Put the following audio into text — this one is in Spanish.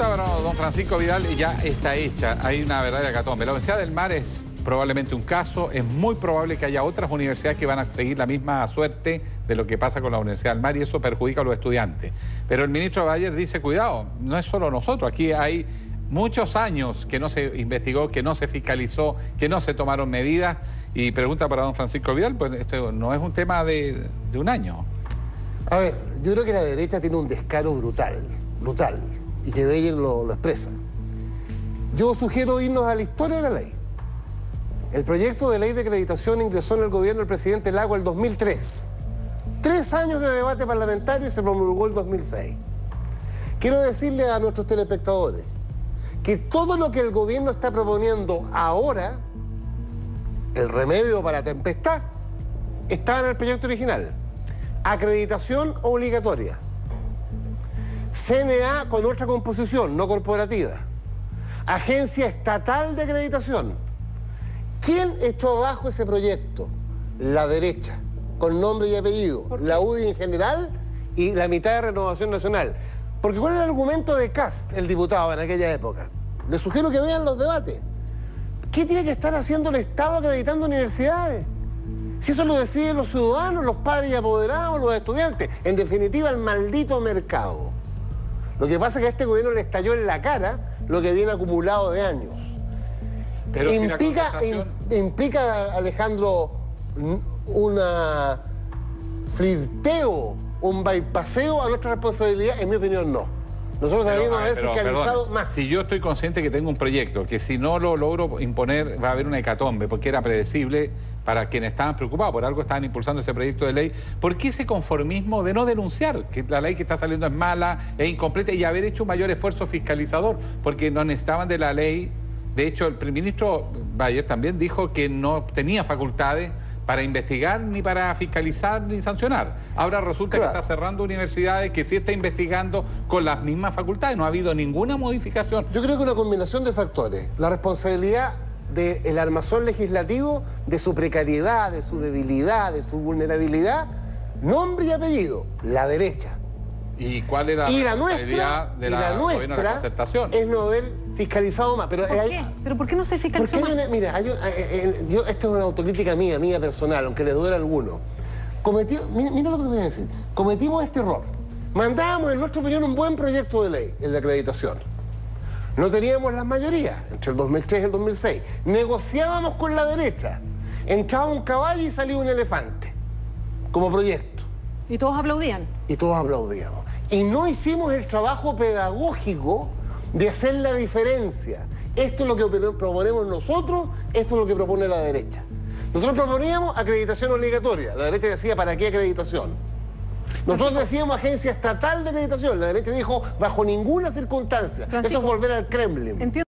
don Francisco Vidal ya está hecha. Hay una verdadera catombe. La Universidad del Mar es probablemente un caso. Es muy probable que haya otras universidades que van a seguir la misma suerte de lo que pasa con la Universidad del Mar y eso perjudica a los estudiantes. Pero el ministro Bayer dice, cuidado, no es solo nosotros. Aquí hay muchos años que no se investigó, que no se fiscalizó, que no se tomaron medidas. Y pregunta para don Francisco Vidal, pues esto no es un tema de un año. A ver, yo creo que la derecha tiene un descaro brutal, brutal, y que Beyer lo, lo expresa. Yo sugiero irnos a la historia de la ley. El proyecto de ley de acreditación ingresó en el gobierno del presidente Lago el 2003. Tres años de debate parlamentario y se promulgó el 2006. Quiero decirle a nuestros telespectadores que todo lo que el gobierno está proponiendo ahora, el remedio para tempestad, estaba en el proyecto original. Acreditación obligatoria. CNA con otra composición, no corporativa. Agencia Estatal de Acreditación. ¿Quién echó abajo ese proyecto? La derecha, con nombre y apellido. La UDI en general y la mitad de Renovación Nacional. Porque ¿cuál era el argumento de Cast, el diputado, en aquella época? Les sugiero que vean los debates. ¿Qué tiene que estar haciendo el Estado acreditando universidades? Si eso lo deciden los ciudadanos, los padres y apoderados, los estudiantes. En definitiva, el maldito mercado. Lo que pasa es que a este gobierno le estalló en la cara lo que viene acumulado de años. Pero implica, implica, Alejandro, una flirteo, un bypaseo a nuestra responsabilidad, en mi opinión no. Nosotros ver, haber pero, fiscalizado perdón, más. Si yo estoy consciente que tengo un proyecto, que si no lo logro imponer va a haber una hecatombe, porque era predecible para quienes estaban preocupados, por algo estaban impulsando ese proyecto de ley, ¿por qué ese conformismo de no denunciar que la ley que está saliendo es mala, es incompleta y haber hecho un mayor esfuerzo fiscalizador? Porque no necesitaban de la ley. De hecho, el primer ministro Bayer también dijo que no tenía facultades para investigar, ni para fiscalizar, ni sancionar. Ahora resulta Claro. que está cerrando universidades que sí está investigando con las mismas facultades. No ha habido ninguna modificación. Yo creo que una combinación de factores. La responsabilidad del armazón legislativo, de su precariedad, de su debilidad, de su vulnerabilidad, nombre y apellido, la derecha. ¿Y cuál era y la responsabilidad nuestra, de y la, la la nuestra concertación? es no haber fiscalizado más. Pero ¿Por hay- qué? ¿Pero por qué no se fiscalizó hay más? una- mira, hay un- eh, eh, yo, esta es una autocrítica mía, mía personal, aunque les duele a alguno. Cometí, mira, mira lo que te voy a decir. Cometimos este error. Mandábamos, en nuestra opinión, un buen proyecto de ley, el de acreditación. No teníamos las mayorías entre el 2003 y el 2006. Negociábamos con la derecha. Entraba un caballo y salía un elefante, como proyecto Y todos aplaudían. y todos aplaudíamos. Y no hicimos el trabajo pedagógico de hacer la diferencia. Esto es lo que proponemos nosotros, esto es lo que propone la derecha. Nosotros proponíamos acreditación obligatoria. La derecha decía, ¿para qué acreditación? Nosotros decíamos agencia estatal de acreditación. La derecha dijo, bajo ninguna circunstancia. Eso es volver al Kremlin. Entiendo.